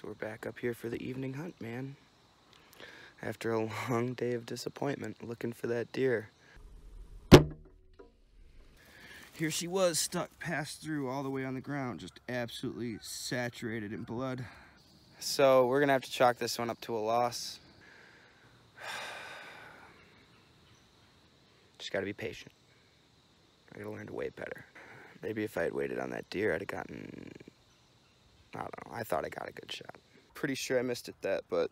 So we're back up here for the evening hunt, man. After a long day of disappointment, looking for that deer. Here she was, stuck passed through all the way on the ground, just absolutely saturated in blood. So we're gonna have to chalk this one up to a loss. Just gotta be patient. I gotta learn to wait better. Maybe if I had waited on that deer, I'd have gotten, I don't know, I thought I got a good shot. Pretty sure I missed it that, but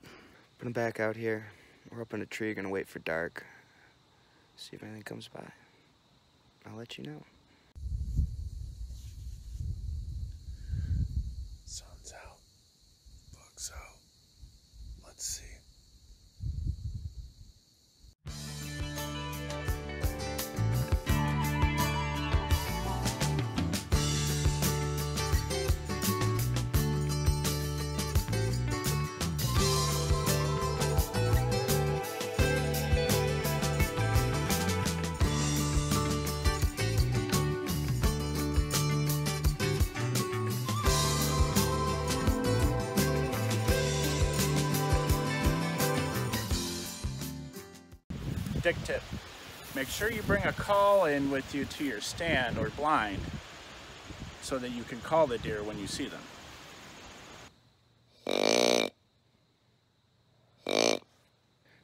put him back out here. We're up in a tree, gonna wait for dark. See if anything comes by. I'll let you know. Sun's out. Bugs out. Let's see. Dick tip. Make sure you bring a call in with you to your stand or blind so that you can call the deer when you see them.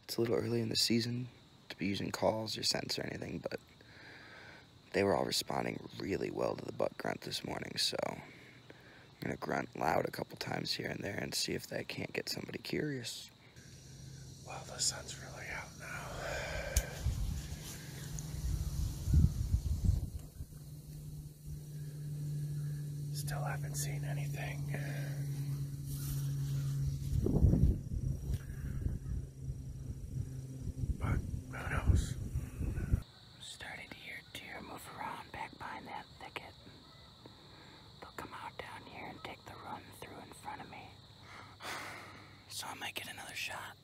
It's a little early in the season to be using calls or scents or anything, but they were all responding really well to the buck grunt this morning, so I'm gonna grunt loud a couple times here and there and see if that can't get somebody curious. Well, the sun's really out now. Still haven't seen anything. But who knows? Starting to hear deer move around back behind that thicket. They'll come out down here and take the run through in front of me. So I might get another shot.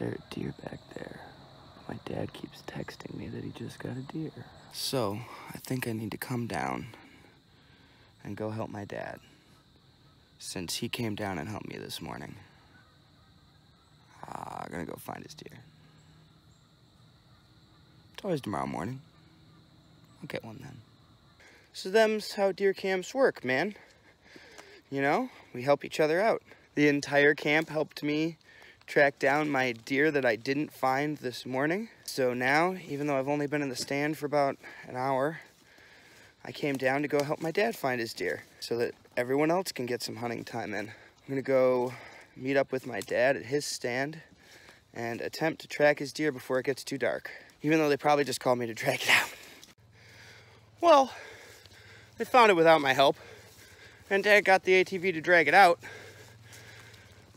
There are deer back there. My dad keeps texting me that he just got a deer. So, I think I need to come down and go help my dad. Since he came down and helped me this morning. Ah, I'm gonna go find his deer. It's always tomorrow morning. I'll get one then. So them's how deer camps work, man. You know, we help each other out. The entire camp helped me track down my deer that I didn't find this morning. So now, even though I've only been in the stand for about an hour, I came down to go help my dad find his deer so that everyone else can get some hunting time in. I'm gonna go meet up with my dad at his stand and attempt to track his deer before it gets too dark, even though they probably just called me to drag it out. Well, they found it without my help, and dad got the ATV to drag it out.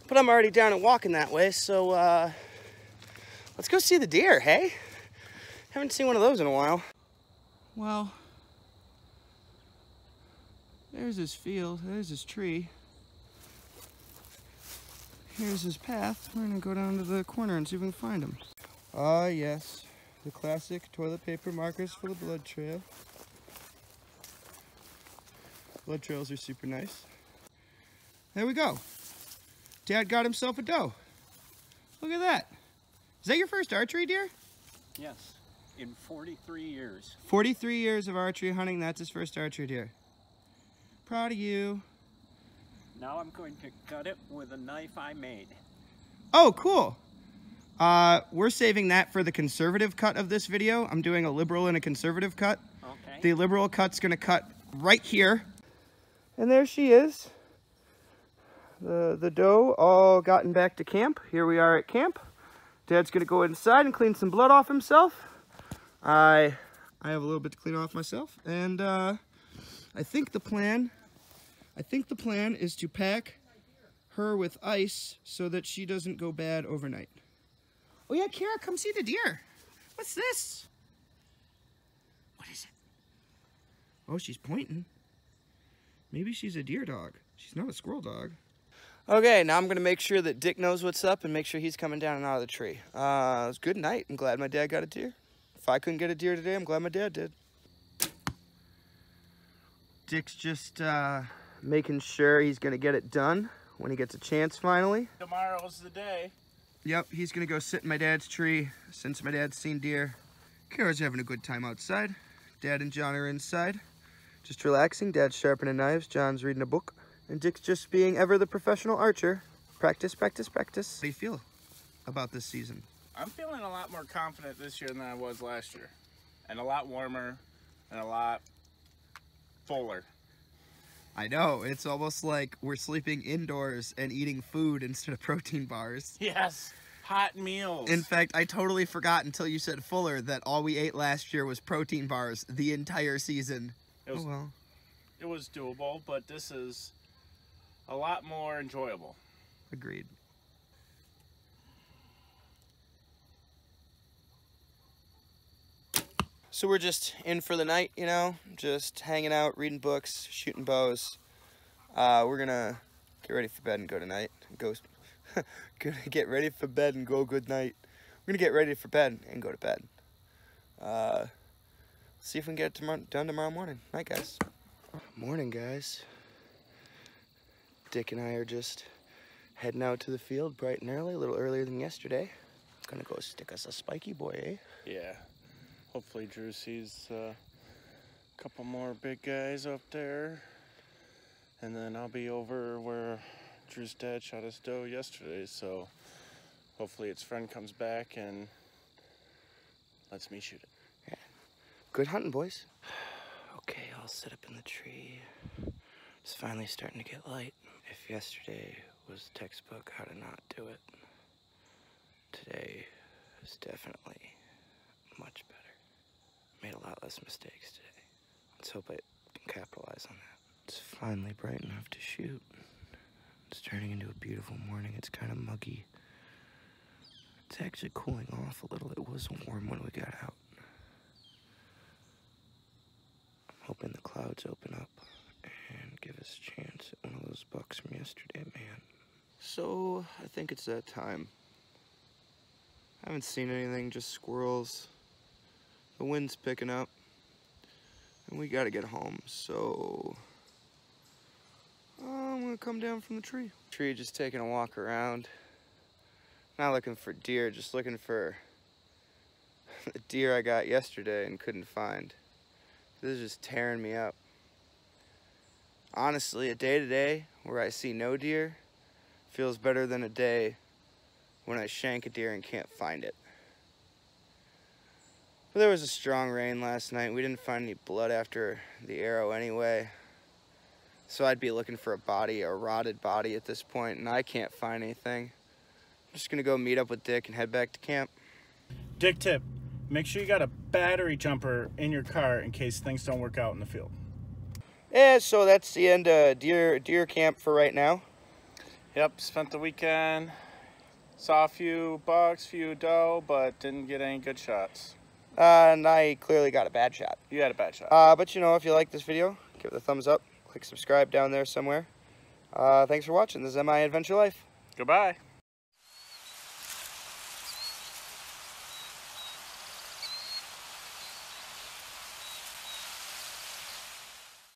But I'm already down and walking that way, so uh, let's go see the deer, hey? Haven't seen one of those in a while. Well, there's his field, there's his tree. Here's his path. We're gonna go down to the corner and see if we can find him. Ah, yes, the classic toilet paper markers for the blood trail. Blood trails are super nice. There we go. Dad got himself a doe. Look at that. Is that your first archery deer? Yes, in 43 years. 43 years of archery hunting, that's his first archery deer. Proud of you. Now I'm going to cut it with a knife I made. Oh, cool. Uh, we're saving that for the conservative cut of this video. I'm doing a liberal and a conservative cut. Okay. The liberal cut's gonna cut right here. And there she is. The, the doe all gotten back to camp. Here we are at camp. Dad's gonna go inside and clean some blood off himself. I, I have a little bit to clean off myself. And uh, I think the plan, I think the plan is to pack her with ice so that she doesn't go bad overnight. Oh yeah, Kara, come see the deer. What's this? What is it? Oh, she's pointing. Maybe she's a deer dog. She's not a squirrel dog. Okay, now I'm gonna make sure that Dick knows what's up and make sure he's coming down and out of the tree. Uh, it was a good night. I'm glad my dad got a deer. If I couldn't get a deer today, I'm glad my dad did. Dick's just uh, making sure he's gonna get it done when he gets a chance finally. Tomorrow's the day. Yep, he's gonna go sit in my dad's tree since my dad's seen deer. Kara's having a good time outside. Dad and John are inside, just relaxing. Dad's sharpening knives, John's reading a book, and Dick's just being ever the professional archer. Practice, practice, practice. How do you feel about this season? I'm feeling a lot more confident this year than I was last year. And a lot warmer and a lot fuller. I know, it's almost like we're sleeping indoors and eating food instead of protein bars. Yes, hot meals. In fact, I totally forgot until you said Fuller that all we ate last year was protein bars the entire season. it was oh well. it was doable, but this is a lot more enjoyable. Agreed. So we're just in for the night, you know, just hanging out, reading books, shooting bows. Uh, we're gonna get ready for bed and go tonight. Go, gonna get ready for bed and go good night. We're gonna get ready for bed and go to bed. Uh, see if we can get it tomorrow, done tomorrow morning. Night, guys. Morning, guys. Dick and I are just heading out to the field bright and early, a little earlier than yesterday. Gonna go stick us a spiky boy, eh? Yeah. Hopefully Drew sees uh, a couple more big guys up there. And then I'll be over where Drew's dad shot his doe yesterday, so hopefully its friend comes back and lets me shoot it. Yeah. Good hunting, boys. Okay, I'll sit up in the tree. It's finally starting to get light. Yesterday was textbook how to not do it, today is definitely much better. Made a lot less mistakes today. Let's hope I can capitalize on that. It's finally bright enough to shoot. It's turning into a beautiful morning. It's kind of muggy. It's actually cooling off a little. It was warm when we got out. I'm hoping the clouds open up give us a chance at one of those bucks from yesterday, man. So, I think it's that time. I haven't seen anything, just squirrels. The wind's picking up. And we gotta get home, so... I'm gonna come down from the tree. Tree just taking a walk around. Not looking for deer, just looking for the deer I got yesterday and couldn't find. This is just tearing me up. Honestly, a day to day where I see no deer feels better than a day when I shank a deer and can't find it. But there was a strong rain last night. We didn't find any blood after the arrow anyway. So I'd be looking for a body, a rotted body at this point, and I can't find anything. I'm just gonna go meet up with Dick and head back to camp. Dick tip, make sure you got a battery jumper in your car in case things don't work out in the field. Yeah, so that's the end of deer deer camp for right now. Yep, spent the weekend, saw a few bucks, few doe, but didn't get any good shots. Uh, and I clearly got a bad shot. You had a bad shot. Uh, but you know, if you like this video, give it a thumbs up. Click subscribe down there somewhere. Uh, thanks for watching. This is MI Adventure Life. Goodbye.